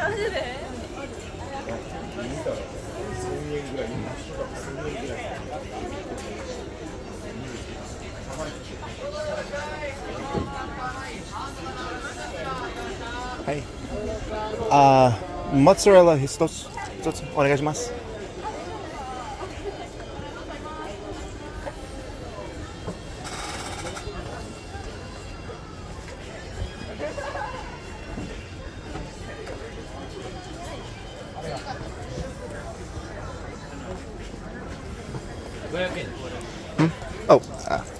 マジではい。あー、モッツァレラ一つ、一つお願いします。Hmm? Oh. Uh.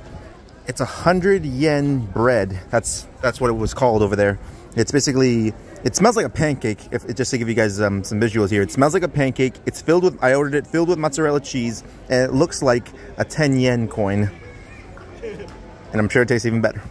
it's a hundred yen bread. That's that's what it was called over there. It's basically it smells like a pancake. If just to give you guys um, some visuals here, it smells like a pancake. It's filled with I ordered it filled with mozzarella cheese, and it looks like a ten yen coin. And I'm sure it tastes even better.